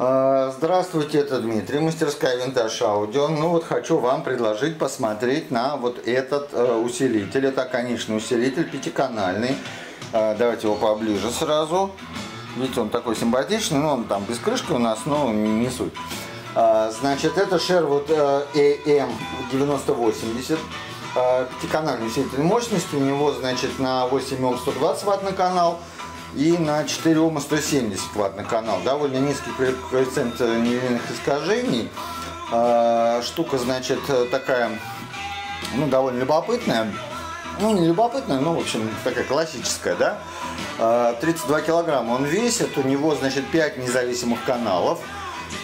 А, Здравствуйте, это Дмитрий, мастерская Винтаж Аудио. Ну вот хочу вам предложить посмотреть на вот этот э, усилитель. Это конечный усилитель пятиканальный. А, Давайте его поближе сразу. Видите, он такой симпатичный, но он там без крышки у нас, но не, суть. А, Значит, это Sherwood э, AM9080. А, Пятиканальный усилитель мощности. У него, значит, на 8 Ом 120 ватт на канал и на 4 Ома 170 ватт на канал. Довольно низкий коэффициент нивелирных искажений. А, Штука, значит, такая, ну, довольно любопытная. Ну, не любопытная, но, в общем, такая классическая, да. А, 32 килограмма он весит, у него, значит, 5 независимых каналов.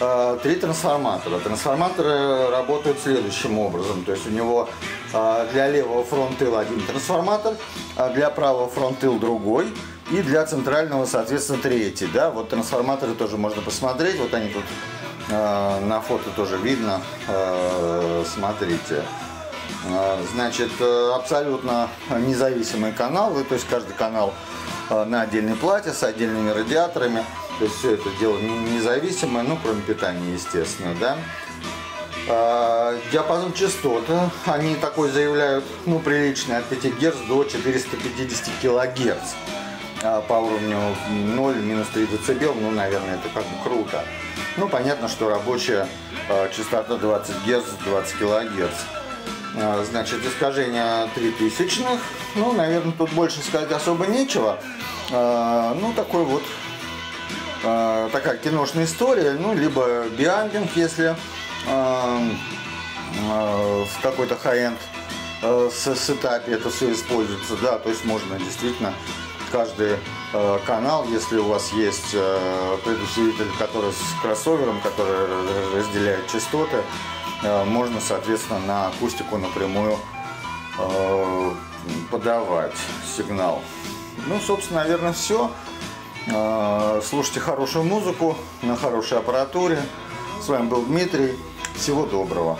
А, Три трансформатора. Трансформаторы работают следующим образом. То есть у него а, для левого фронт-тыла один трансформатор, а для правого фронт-тыл другой. И для центрального, соответственно, третий. Да? Вот трансформаторы тоже можно посмотреть. Вот они тут а, на фото тоже видно. А, Смотрите. А, Значит, э, абсолютно независимые каналы. То есть каждый канал а, на отдельной плате с отдельными радиаторами. То есть все это дело не- независимое, ну, кроме питания, естественно, да. А, Диапазон частот, э, они такой заявляют, ну, приличный, от 5 Гц до 450 кГц. А, По уровню 0, минус 3 дБ, ну, наверное, это как бы круто. Ну, понятно, что рабочая а, частота 20 Гц, 20 кГц. Значит, искажение 3000 Ну, наверное, тут больше сказать особо нечего. А, Ну, такой вот такая киношная история, ну, либо биампинг, если в какой-то high-end с- сетапе это все используется, да, то есть можно действительно каждый а, канал, если у вас есть а, предусилитель, который с кроссовером, который разделяет частоты, а, можно, соответственно, на акустику напрямую а, подавать сигнал. Ну, собственно, наверное, все. А, Слушайте хорошую музыку на хорошей аппаратуре. С вами был Дмитрий. Всего доброго.